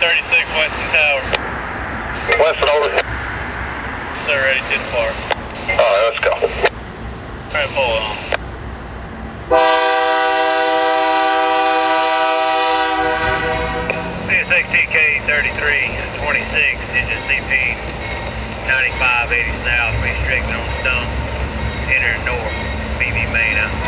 36 Winston Tower. Winston over. They're ready to depart. Alright, let's go. Alright, pull on. CSX TK 33 26, engine CP 9580 south, restricted on stump. Enter north, BB main out.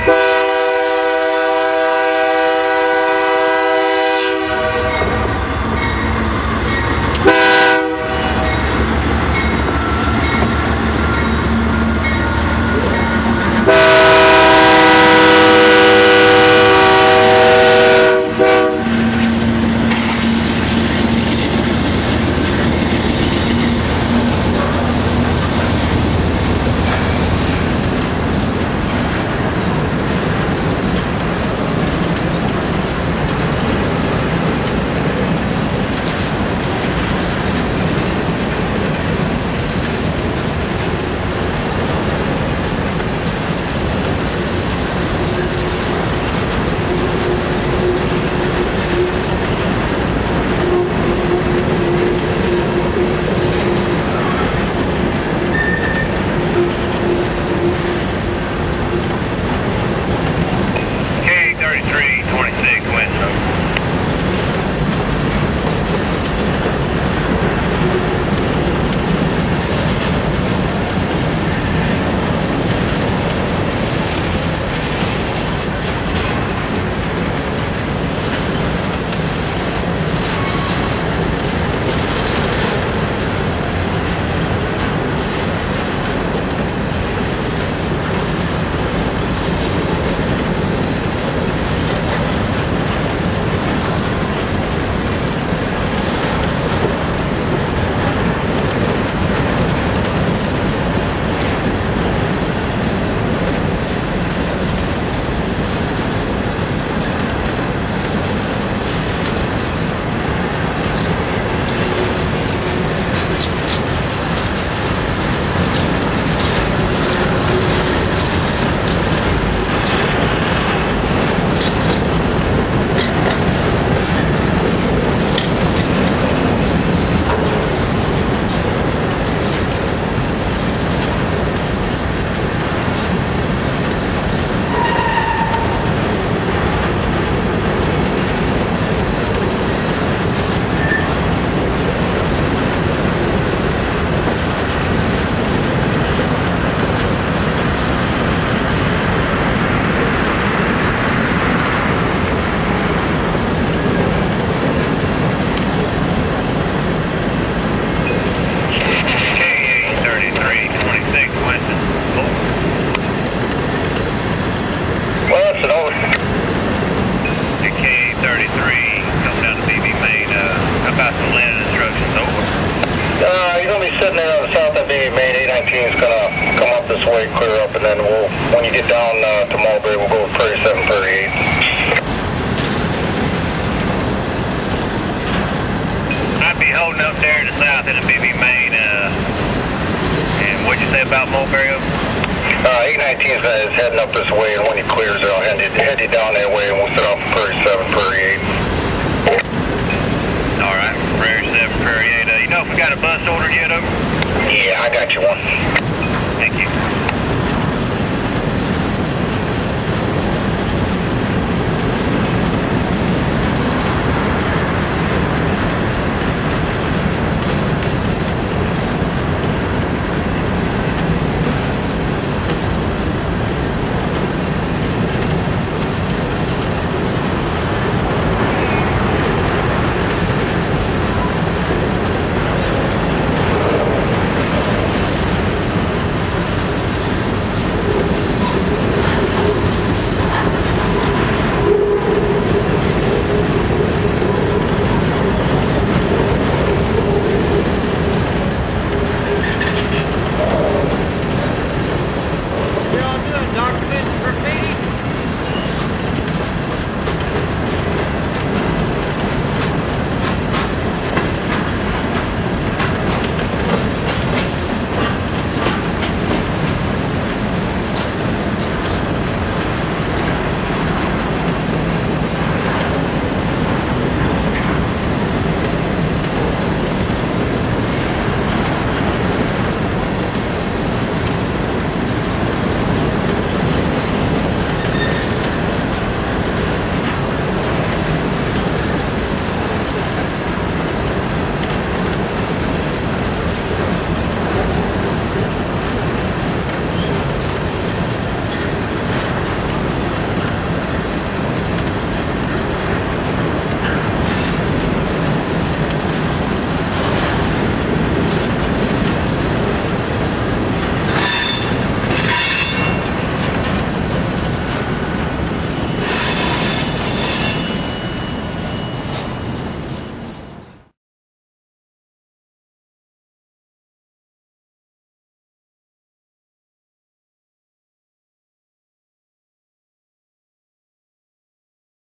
Sitting there on the south end of main 819 is gonna come up this way, clear up, and then we'll, when you get down uh, to Mulberry, we'll go with Prairie 738. I'd be holding up there to the south in the BB main. Uh, and what'd you say about Mulberry? Uh, 819 is, is heading up this way, and when he clears, I'll head you, head you down that way, and we'll set off